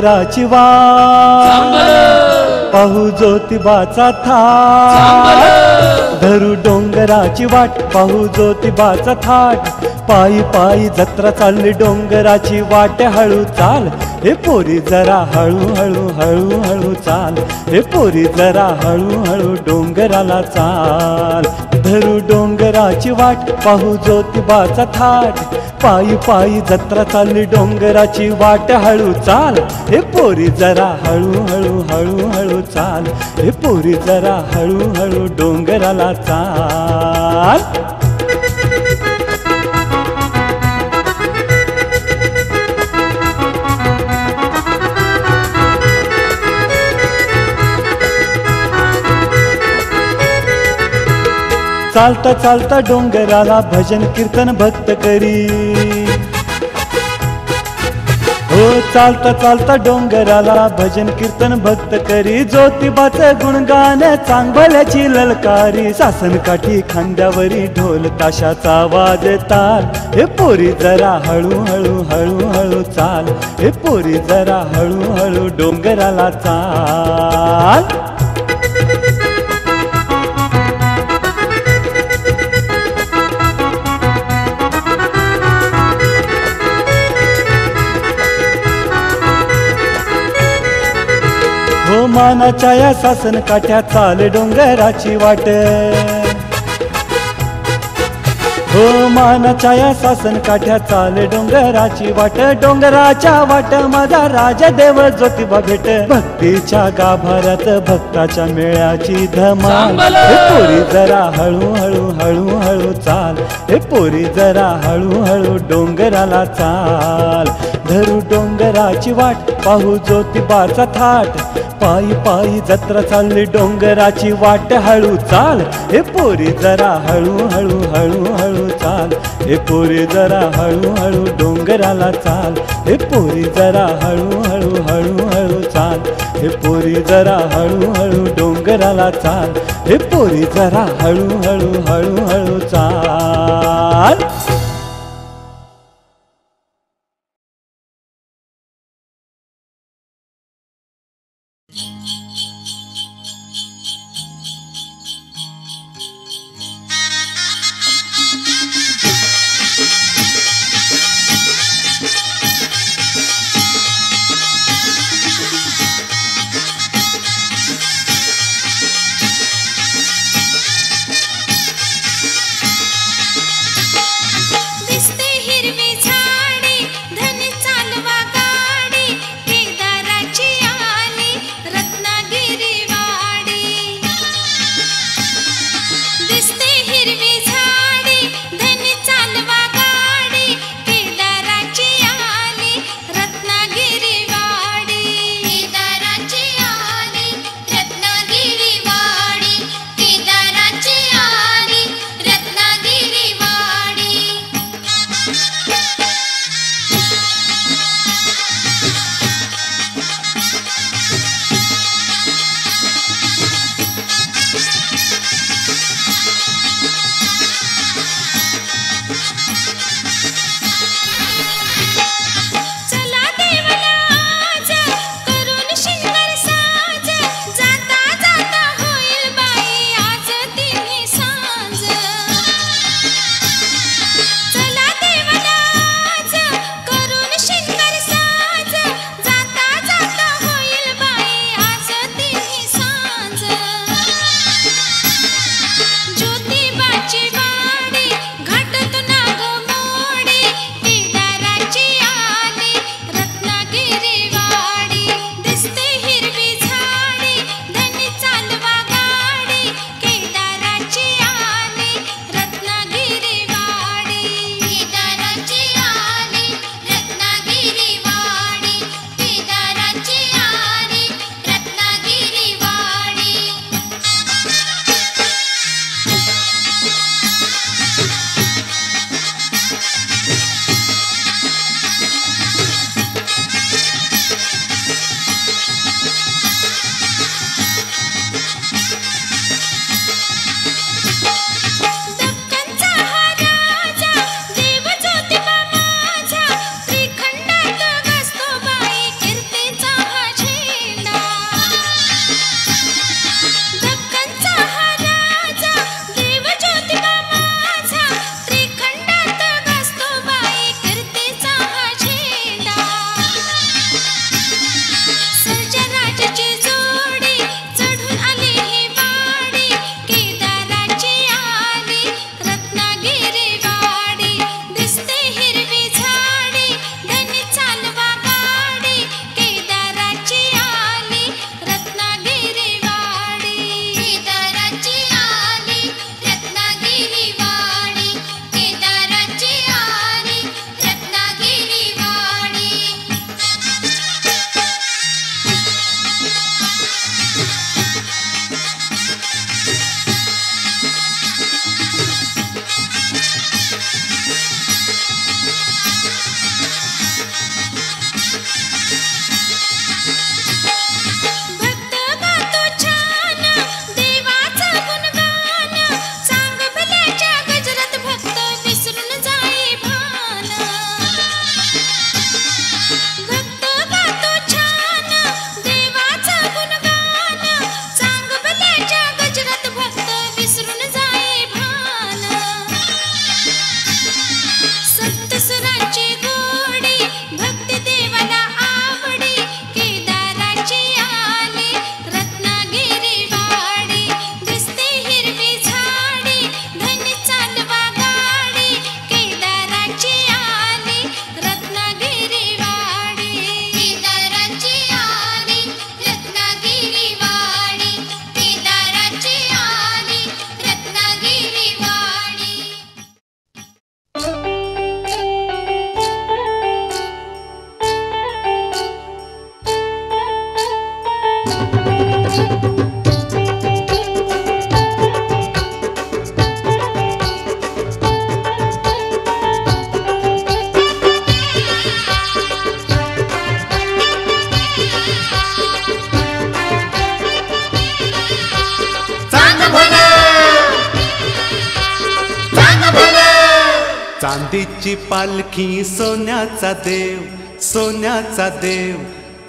डोंगराची वाट पाहू ज्योतिबाचा थाट धरू डोंगराची वाट पाहू ज्योतिबाचा थाट. पायी पायी जत्रा चालली डोंगराची वाट. हळू चाल हे पोरी जरा हळू हळू हळू हळू चाल. हे पोरी जरा हळू हळू डोंगराला चाल. धरू डोंगराची वाट पाहू ज्योतिबाचा थाट. पायी पायी जत्रा चालली डोंगराची वाट हळू चाल. हे पोरी जरा हळू हळू हळू हळू चाल. हे पोरी जरा हळू हळू डोंगराला चाल. चालता चालता डोंगराला भजन कीर्तन भक्त करी. हो चालता चालता डोंगराला भजन कीर्तन भक्त करी. ज्योतिबाचं गुणगान चांगल्याची ललकारी सासन काठी खांद्यावरी ढोल ताशाचा आवाज ताल. हे पोरी जरा हळू हळू हळू हळू चाल. हे पोरी जरा हळू हळू डोंगराला चाल. मानाच्या या सासन काठ्या चाल डोंगराची वाट. हो मानाच्या या सासन काठ्या चाल डोंगराची वाट. डोंगराच्या वाट माझा राजा देव ज्योतिबा भेट. भक्तीच्या गाभाऱ्यात भक्ताच्या मेळ्याची धमाल. हे पोरी जरा हळू हळू हळू हळू चाल. हे पोरी जरा हळू हळू डोंगराला चाल. धरू डोंगराची वाट पाहू ज्योतिबाचा थाट. पायी पायी जत्रा चालली डोंगराची वाट हळू चाल हे पोरी जरा हळू हळू हळू हळू चाल हे पोरी जरा हळू हळू डोंगराला चाल हे पोरी जरा हळू हळू हळू हळू चाल हे पोरी जरा हळू हळू डोंगराला चाल हे पोरी जरा हळू हळू हळू हळू चाल पालखी सोन्याचा देव सोन्याचा देव.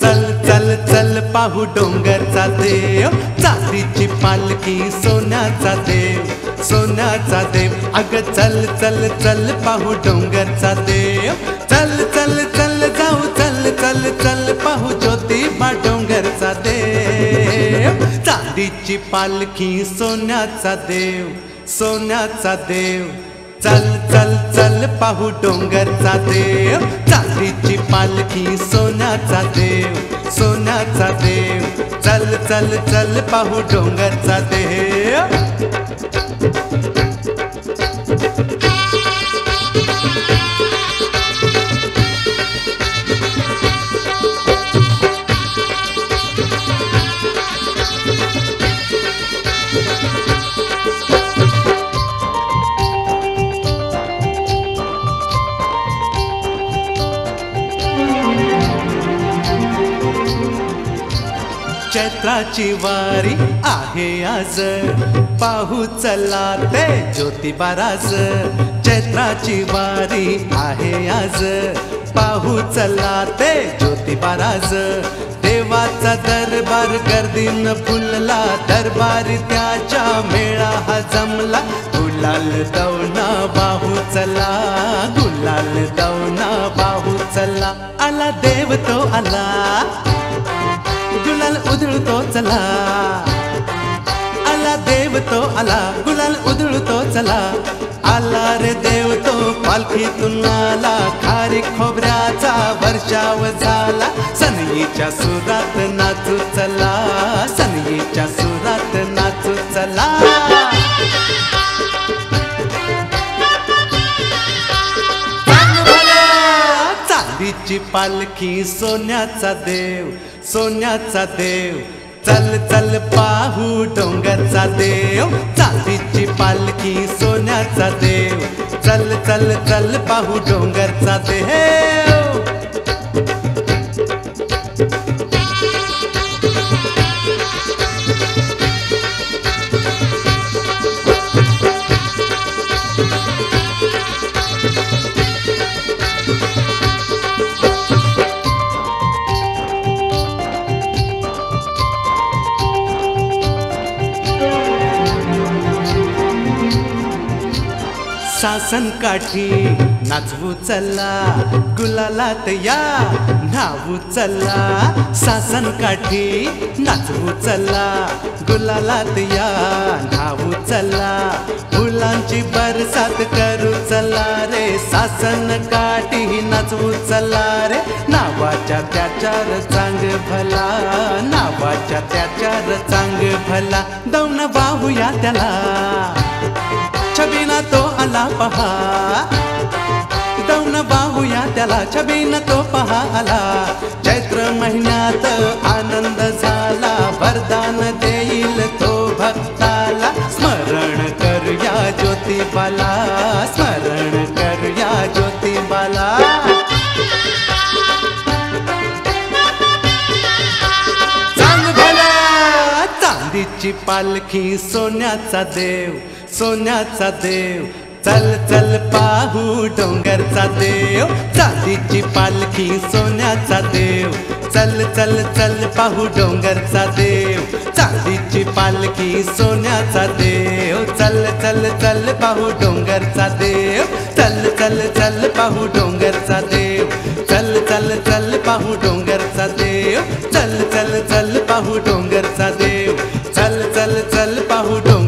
चल चल चल पाहू डोंगरचा देव. चांदीची पालखी सोन्याचा देव सोन्याचा देव. अग चल चल चल पाहू डोंगरचा देव. चल चल चल जाऊ चल चल चल पाहू ज्योतिबा डोंगरचा देव. चांदीची पालखी सोन्याचा देव सोन्याचा देव. चल चल चल पाहू डोंगरचा देव. चांदीची पालखी सोन्याचा देव सोन्याचा देव. चल चल चल पाहू डोंगरचा देव. चैत्राची वारी आहे आज. पाहू चला ते ज्योतिबाराज. चैत्राची वारी आहे आज. पाहू चला ते ज्योतिबाराज. देवाचा दरबार गर्दीन फुलला. दरबारी त्याच्या मेळा हा जमला. गुलाल दौना बाहू चला. गुलाल दौना बाहू चला. आला देव तो आला. गुलाल उधळतो चला. आला देव तो आला गुलाल उधळतो चला. आला रे देव तो पालखीतून आला खारी खोबऱ्याचा वर्षाव झाला. सनईच्या सुरात नाचू चला सनईच्या सुरात नाचू चला. चांदीची पालखी सोन्याचा देव. सोन्याचा देव. चल चल पाहू डोंगरचा देव. चांदीची पालखी सोन्याचा देव. चल चल चल पाहू डोंगरचा देव. सासन काठी नाचवू चला गुलालात या न्हावू चला. सासन काठी नाचवू चला गुलालात या न्हावू चला. फुलांची बरसात करू चला रे सासन काठी नाचवू चला रे. नावाच्या त्याच्यार चांग भला नावाच्या त्याच्यार चांग भला. दौन वाहूया त्याला. छबीना तो आला पहा. दौन बाहूया त्याला छबीन तो पहा आला चैत्र महिन्यात आनंद झाला वरदान देईल तो भक्ताला. स्मरण करूया ज्योतिबाला स्मरण करूया ज्योतिबाला. चांदीची पालखी सोन्याचा देव. सोन्याचा देव. चल चल पाहू डोंगरचा देव. चांदीची पालखी सोन्याचा देव. चल चल चल पाहू डोंगरचा देव. चांदीची पालखी सोन्याचा देव. चल चल चल पाहू डोंगरचा देव. चल चल चल पाहू डोंगरचा देव. चल चल चल पाहू डोंगरचा देव. चल चल चल पाहू डोंगरचा देव. चल चल चल पाहू डोंगर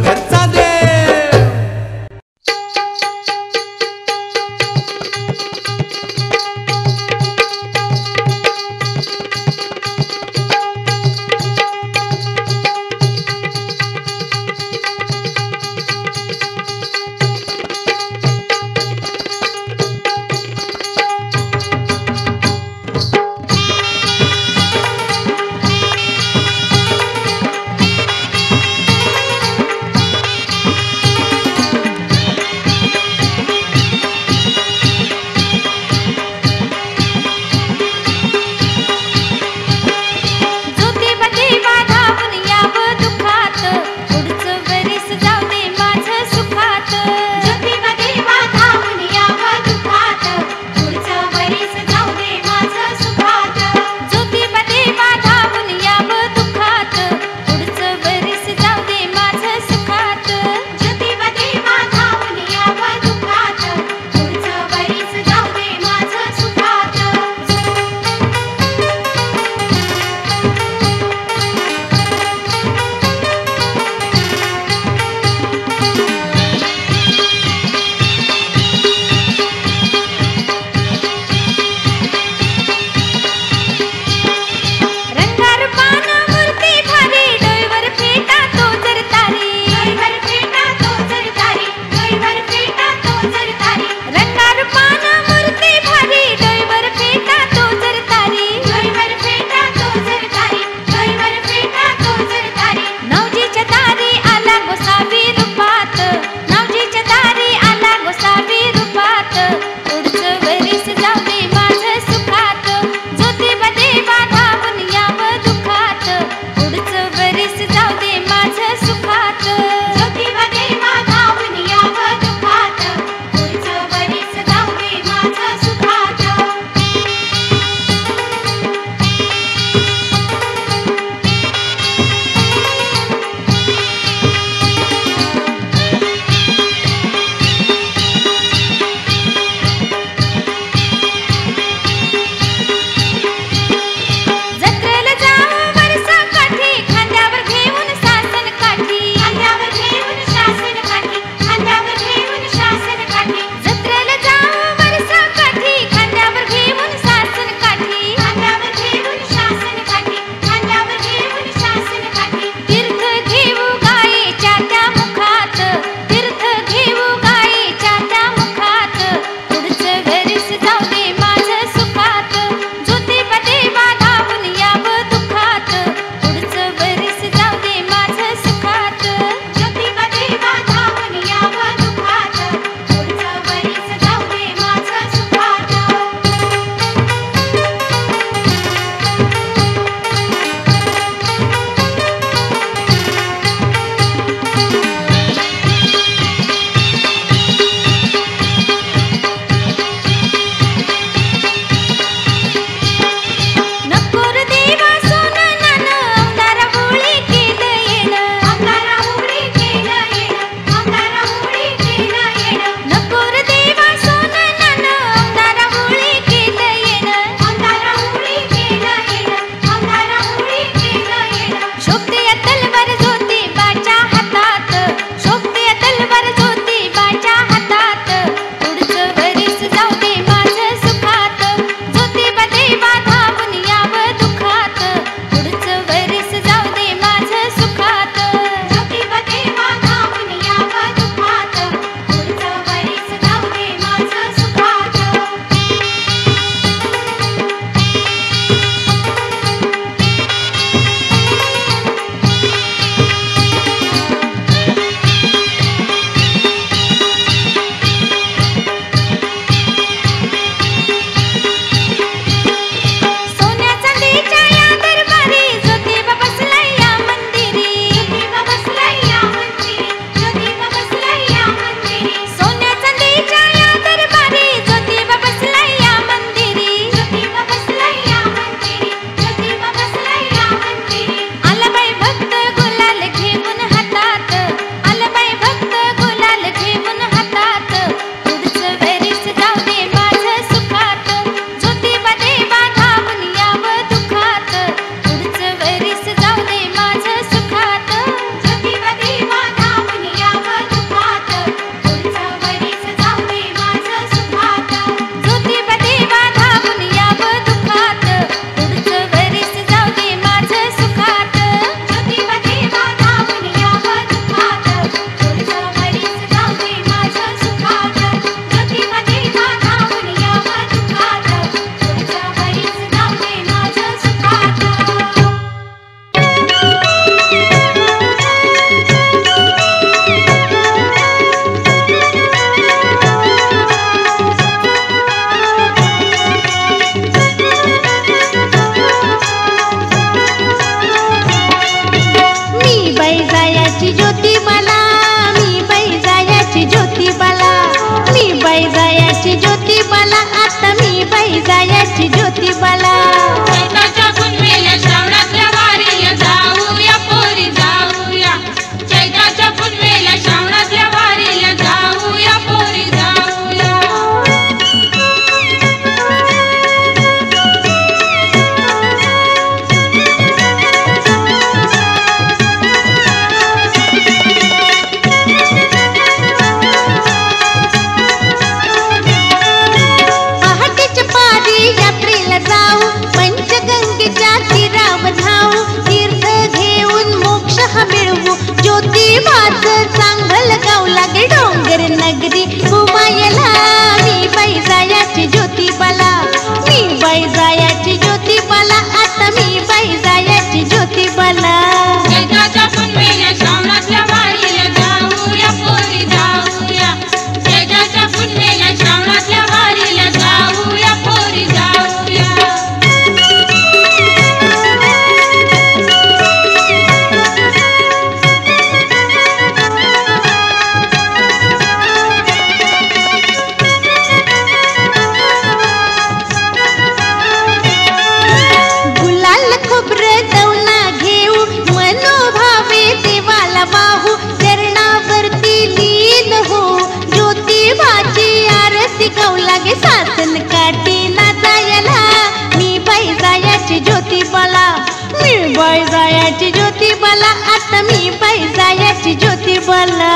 बला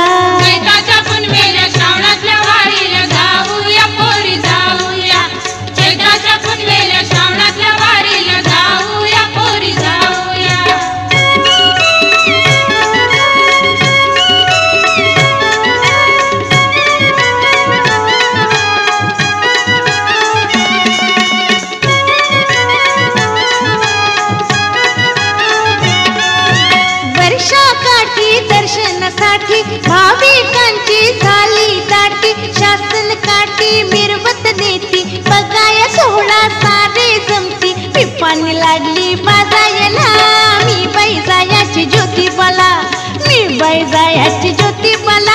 बाई जायाची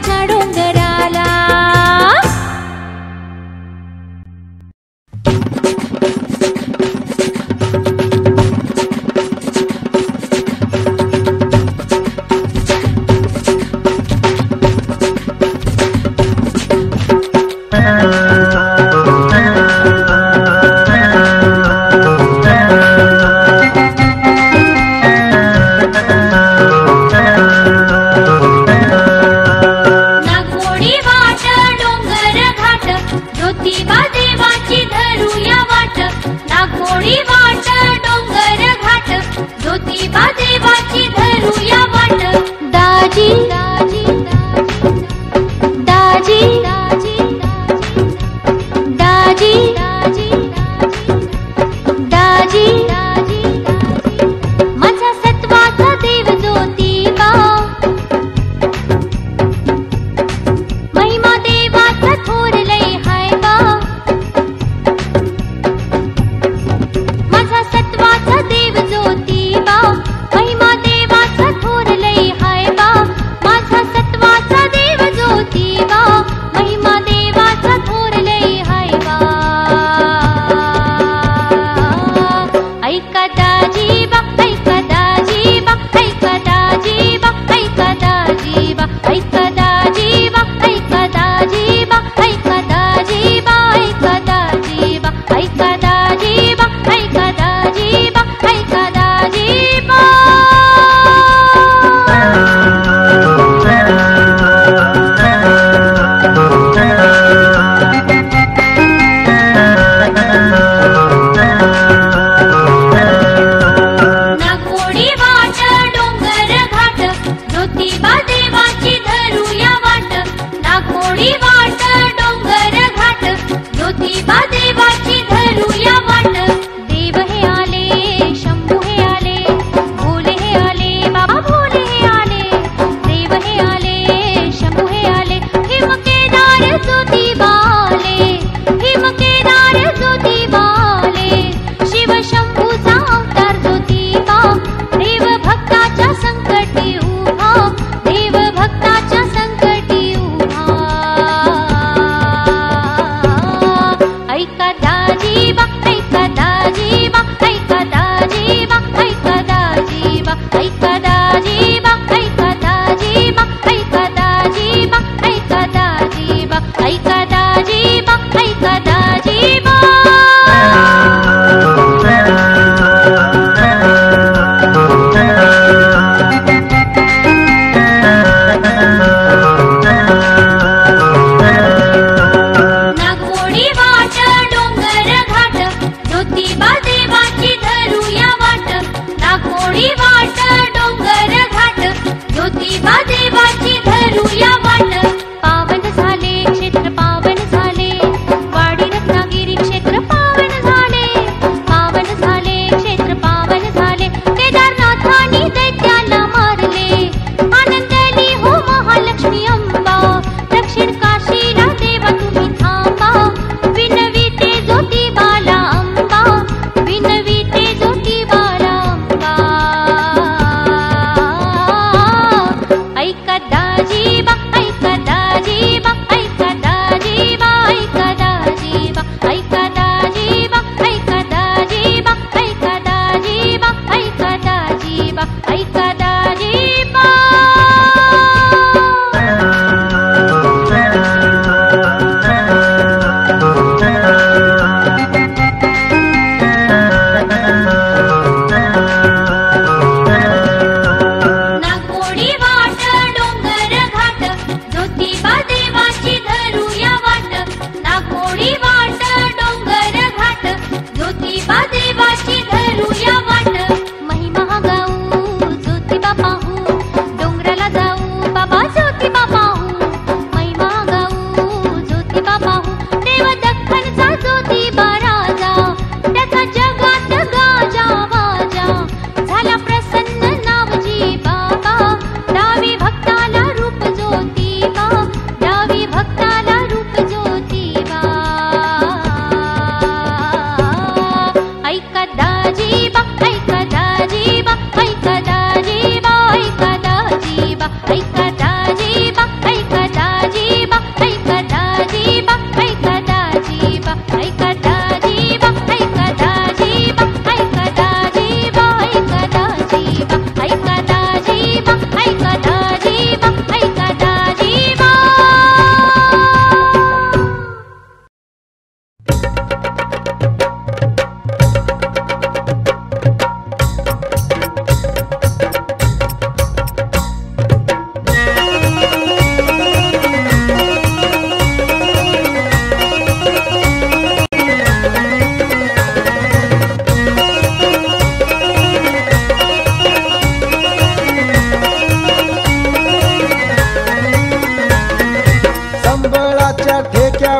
மாற்றாடும்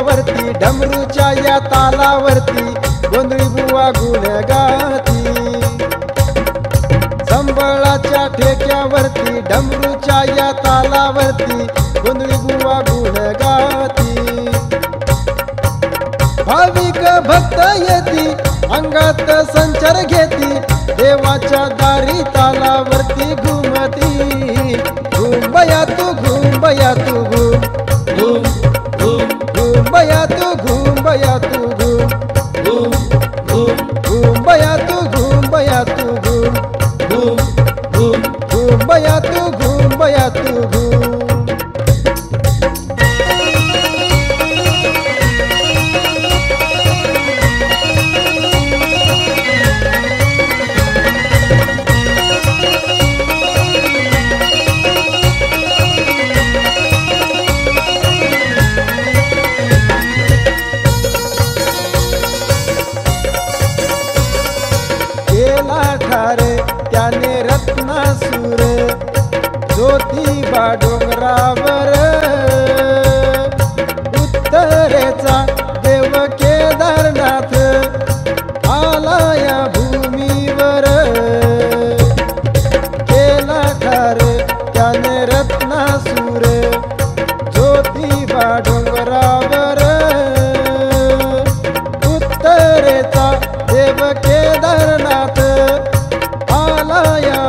तालावरती डमरूच्या या तालावरती गोंधळी बुवा गुण गाती संबळाच्या ठेक्यावरती डमरूच्या या तालावरती गोंधळी बुवा गुण गाती भाविक भक्त येती अंगात संचार घे देव केदारनाथ आला या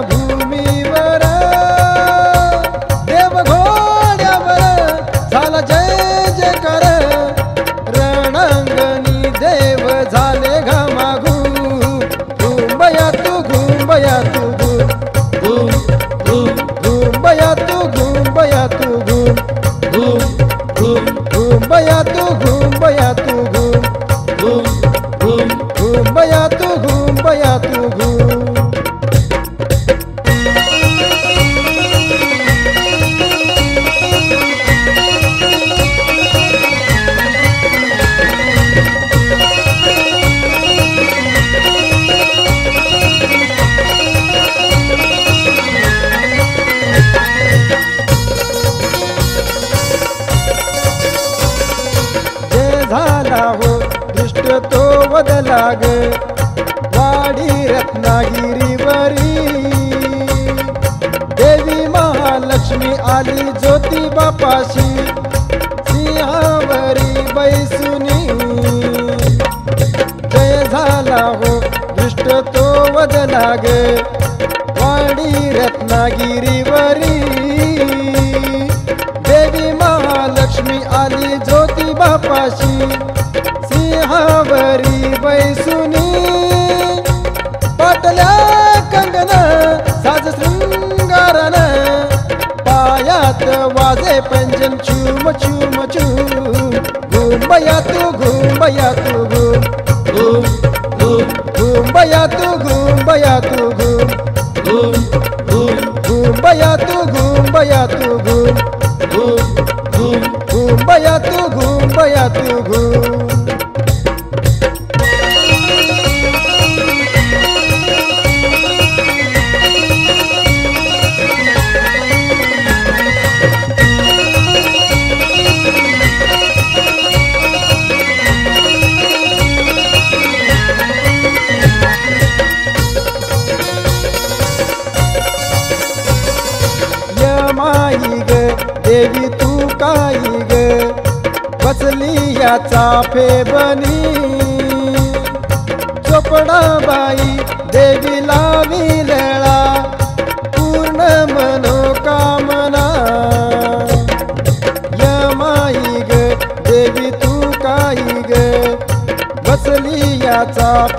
आवाज़ पंहिंजनि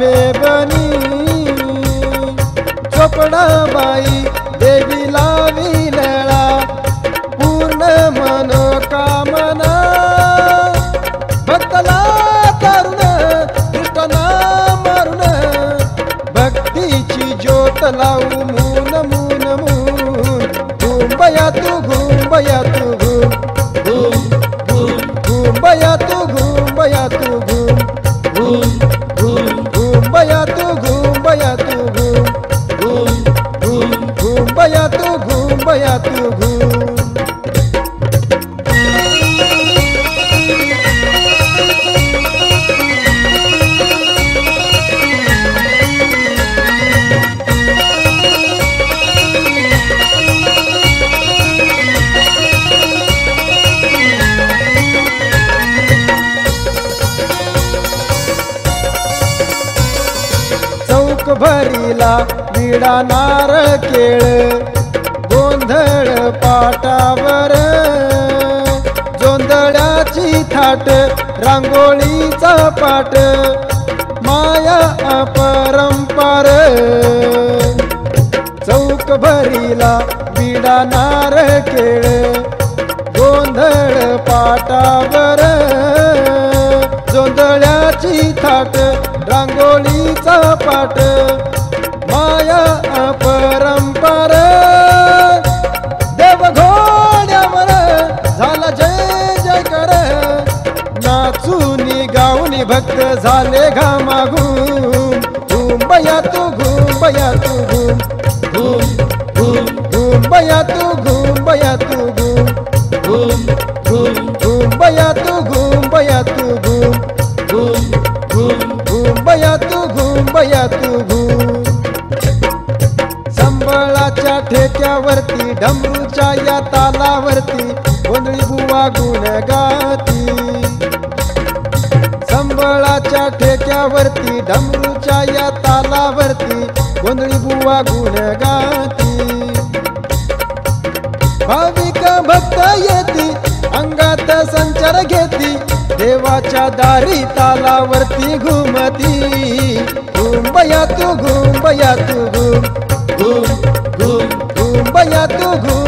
पे बनी चोपड़ा बाई रांगोळीचा पाठ माया अपरंपार. चौक भरीला विडा नारळ केळ गोंधळ पाटावर घुम बया तू घुम बया तू घुम घुम घुम घुम बया तू घुम बया तू घुम घुम घुम घुम बया तू घुम बया तू घुम संबळाच्या ठेक्यावरती डमरूच्या या तालावरती गोंधळी बुवा गुण गाती. संबळाच्या ठेक्यावरती डमरूच्या या तालावरती गोंधळी बुवा गुण गाती. देवाच्या दारी तालावरती घुमती. घुंबया तू घुंबया तू घुम घुम घुम घुंबया तू घुम